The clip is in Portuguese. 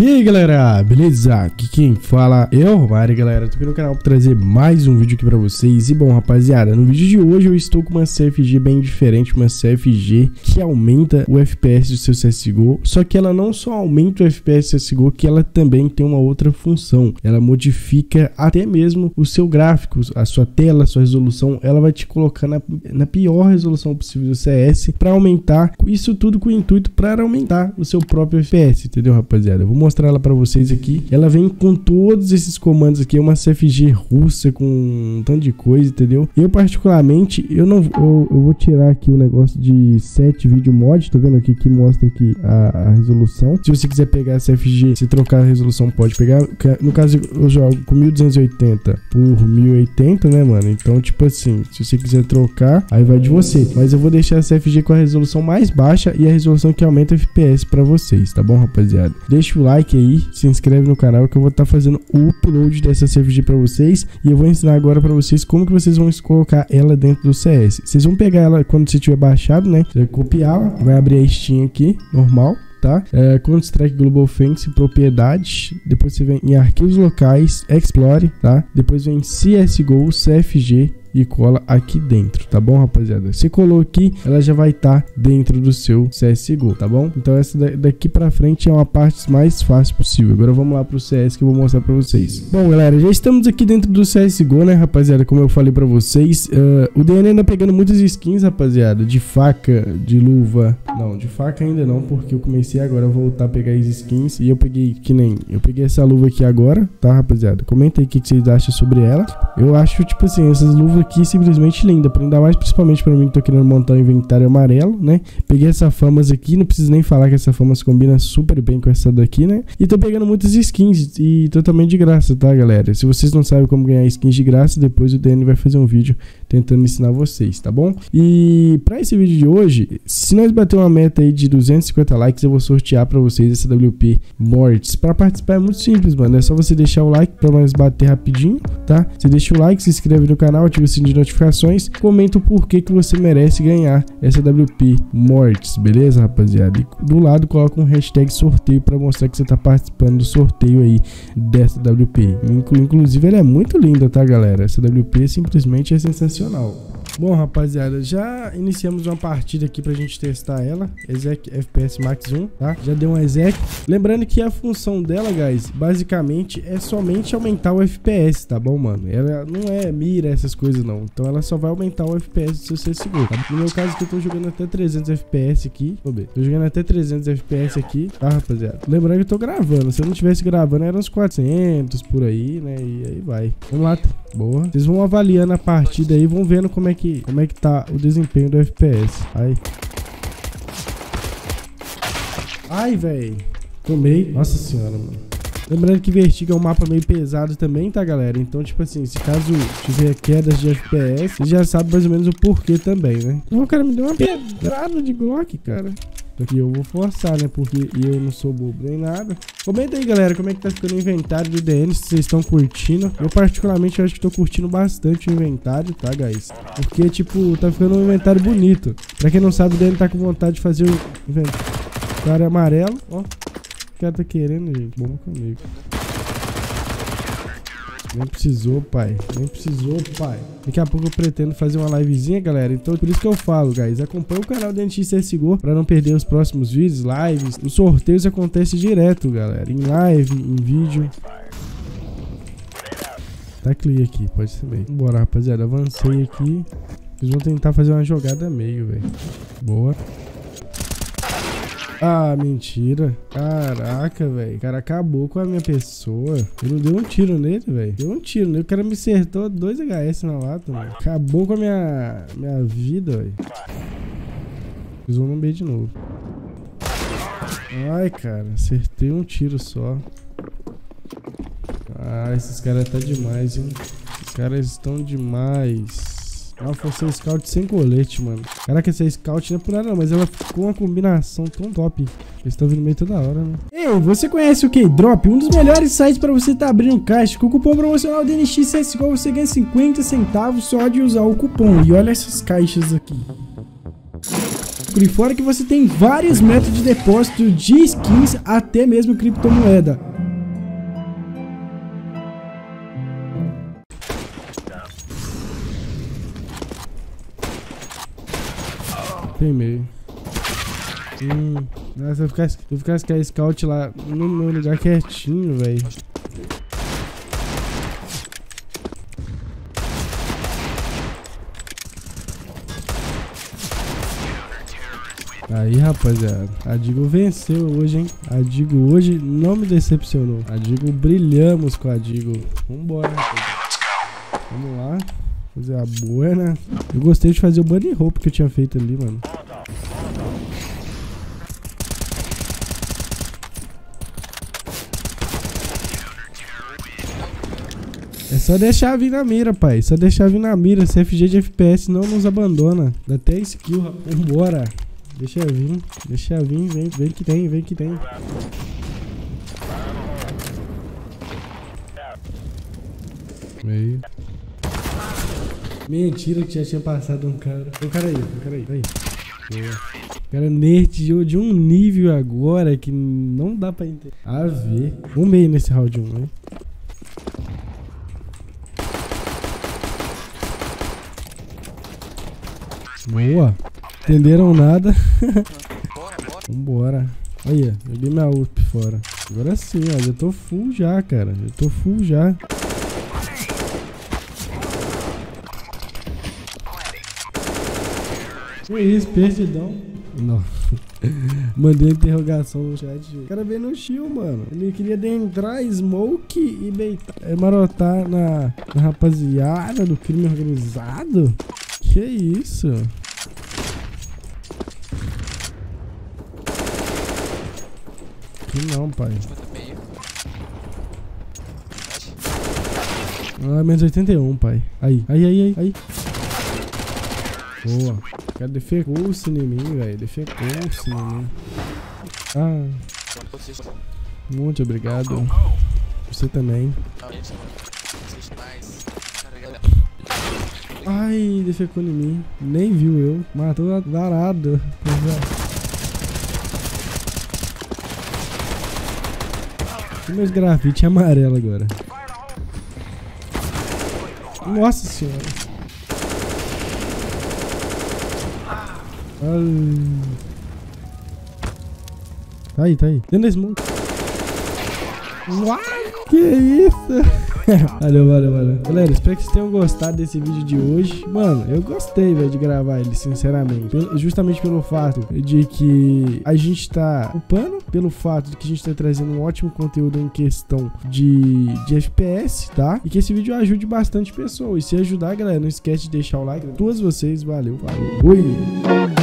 E aí galera, beleza? Aqui quem fala é o Romário, galera. Tô aqui no canal pra trazer mais um vídeo aqui pra vocês. E bom, rapaziada, no vídeo de hoje eu estou com uma CFG bem diferente, uma CFG que aumenta o FPS do seu CSGO. Só que ela não só aumenta o FPS do CSGO, que ela também tem uma outra função. Ela modifica até mesmo o seu gráfico, a sua tela, a sua resolução. Ela vai te colocar na, na pior resolução possível do CS pra aumentar isso tudo com o intuito para aumentar o seu próprio FPS, entendeu, rapaziada? Eu vou mostrar mostrar ela para vocês aqui. Ela vem com todos esses comandos aqui, é uma CFG russa com um tanto de coisa, entendeu? Eu particularmente, eu não eu, eu vou tirar aqui o negócio de 7 vídeo mod, tá vendo aqui que mostra aqui a, a, resolução. Se você quiser pegar a CFG, se trocar a resolução pode pegar. No caso eu jogo com 1280 por 1080, né, mano? Então, tipo assim, se você quiser trocar, aí vai de você. Mas eu vou deixar a CFG com a resolução mais baixa e a resolução que aumenta o FPS para vocês, tá bom, rapaziada? Deixa o like like aí, se inscreve no canal que eu vou estar tá fazendo o upload dessa CFG para vocês e eu vou ensinar agora para vocês como que vocês vão colocar ela dentro do CS. Vocês vão pegar ela quando você tiver baixado, né? Você vai copiar, vai abrir a Steam aqui, normal tá? É, Counter-Strike Global Offensive, propriedades, depois você vem em arquivos locais, Explore, tá? Depois vem CSGO, CFG, e cola aqui dentro, tá bom, rapaziada? Se colou aqui, ela já vai estar tá dentro do seu CSGO, tá bom? Então essa daqui pra frente é uma parte mais fácil possível. Agora vamos lá pro CS que eu vou mostrar pra vocês. Bom, galera, já estamos aqui dentro do CSGO, né, rapaziada? Como eu falei pra vocês, uh, o DN ainda pegando muitas skins, rapaziada, de faca, de luva. Não, de faca ainda não, porque eu comecei agora a voltar a pegar as skins e eu peguei, que nem, eu peguei essa luva aqui agora, tá, rapaziada? Comenta aí o que vocês acham sobre ela. Eu acho, tipo assim, essas luvas aqui simplesmente linda, ainda mais principalmente para mim que tô querendo montar um inventário amarelo, né? Peguei essa famas aqui, não preciso nem falar que essa famas combina super bem com essa daqui, né? E tô pegando muitas skins e totalmente de graça, tá, galera? Se vocês não sabem como ganhar skins de graça, depois o DN vai fazer um vídeo tentando ensinar vocês, tá bom? E para esse vídeo de hoje, se nós bater uma meta aí de 250 likes, eu vou sortear para vocês essa WP Mortes. Para participar é muito simples, mano, é só você deixar o like para nós bater rapidinho, tá? Você deixa o like, se inscreve no canal, ativa sininho de notificações, comenta o porquê que você merece ganhar essa WP Mortes, beleza, rapaziada? E do lado coloca um hashtag sorteio para mostrar que você tá participando do sorteio aí dessa WP. Inclusive ela é muito linda, tá, galera? Essa WP simplesmente é sensacional. Bom, rapaziada, já iniciamos uma partida aqui pra gente testar ela. Exec FPS Max 1, tá? Já deu um exec. Lembrando que a função dela, guys, basicamente é somente aumentar o FPS, tá bom, mano? Ela não é mira essas coisas, não. Então ela só vai aumentar o FPS do seu CSGO, tá? No meu caso que eu tô jogando até 300 FPS aqui. Vou ver. Tô jogando até 300 FPS aqui, tá, rapaziada? Lembrando que eu tô gravando. Se eu não tivesse gravando, era uns 400 por aí, né? E aí vai. Vamos lá. Boa. Vocês vão avaliando a partida aí, vão vendo como é que, como é que tá o desempenho do FPS. Ai. Ai, velho. Tomei. Nossa senhora, mano. Lembrando que Vertigo é um mapa meio pesado também, tá, galera? Então, tipo assim, se caso tiver quedas de FPS, já sabe mais ou menos o porquê também, né? O cara me deu uma pedrada de Glock, cara. Aqui eu vou forçar, né? Porque eu não sou bobo nem nada. Comenta aí, galera, como é que tá ficando o inventário do DN, se vocês estão curtindo. Eu, particularmente, acho que tô curtindo bastante o inventário, tá, guys? Porque, tipo, tá ficando um inventário bonito. Pra quem não sabe, o DN tá com vontade de fazer o inventário amarelo. Ó, o cara tá querendo, gente. Bomba comigo. Nem precisou, pai. Nem precisou, pai. Daqui a pouco eu pretendo fazer uma livezinha, galera. Então, por isso que eu falo, guys. Acompanhe o canal NX CSGO pra não perder os próximos vídeos, lives. Os sorteios acontecem direto, galera. Em live, em vídeo. Tá clear aqui, pode ser meio. Bora, rapaziada. Avancei aqui. Eles vão tentar fazer uma jogada meio, velho. Boa. Ah, mentira. Caraca, velho. O cara acabou com a minha pessoa. Ele não deu um tiro nele, velho. Deu um tiro nele. O cara me acertou dois HS na lata, mano. Acabou com a minha, minha vida, velho. Fiz um no de novo. Ai, cara. Acertei um tiro só. Ah, esses caras tá demais, hein. Esses caras estão demais. Ela foi ser scout sem colete, mano. Caraca, essa scout não é por nada não, mas ela ficou uma combinação tão top. Eles estão vindo meio toda hora, né? Ei, você conhece o K-Drop? Um dos melhores sites para você estar tá abrindo caixa. Com o cupom promocional DNX CSGO você ganha 50 centavos só de usar o cupom. E olha essas caixas aqui. E fora que você tem vários métodos de depósito de skins, até mesmo criptomoeda. Tem meio. Hum, nossa, se eu ficar, se eu ficasse com a scout lá no meu lugar quietinho, velho. Aí, rapaziada, a Digo venceu hoje, hein? A Digo hoje não me decepcionou. A Digo brilhamos com a Digo. Vambora, rapaziada. Vamos lá. Fazer a boa, né? Eu gostei de fazer o bunny hope que eu tinha feito ali, mano. É só deixar vir na mira, pai. Só deixar vir na mira. CFG de FPS não nos abandona. Dá até skill, rapaz. Vambora. Deixa vir. Deixa vir. Vem, vem que tem, vem que tem. Meio. Mentira que já tinha passado um cara. O cara aí, o cara aí. aí. Boa. O cara nerdeou de um nível agora que não dá pra entender. A ver. Um meio nesse round 1, né? Boa. Entenderam nada. Vambora. Aí, joguei minha USP fora. Agora sim, ó. Já tô full já, cara. Já tô full já. Que isso, perdidão. Não. Mandei interrogação no chat. O cara veio no shield, mano. Ele queria entrar, smoke e beitar. É marotar na, na rapaziada do crime organizado? Que isso? Que não, pai. Ah, menos 81, pai. Aí, aí, aí, aí. aí. Boa. Cara defecou-se em mim, velho. Defecou-se em mim. Ah. Muito obrigado. Você também. Ai, defecou em mim. Nem viu eu. Matou varado. E meus grafite amarelo agora. Nossa senhora. Ai. Tá aí, tá aí. Dentro da smoke. Uai, que isso? valeu, valeu, valeu. Galera, espero que vocês tenham gostado desse vídeo de hoje. Mano, eu gostei, velho, de gravar ele, sinceramente. justamente pelo fato de que a gente tá upando, pelo fato de que a gente tá trazendo um ótimo conteúdo em questão de, de FPS, tá? E que esse vídeo ajude bastante pessoas. E se ajudar, galera, não esquece de deixar o like. Todos vocês, valeu, valeu. Oi!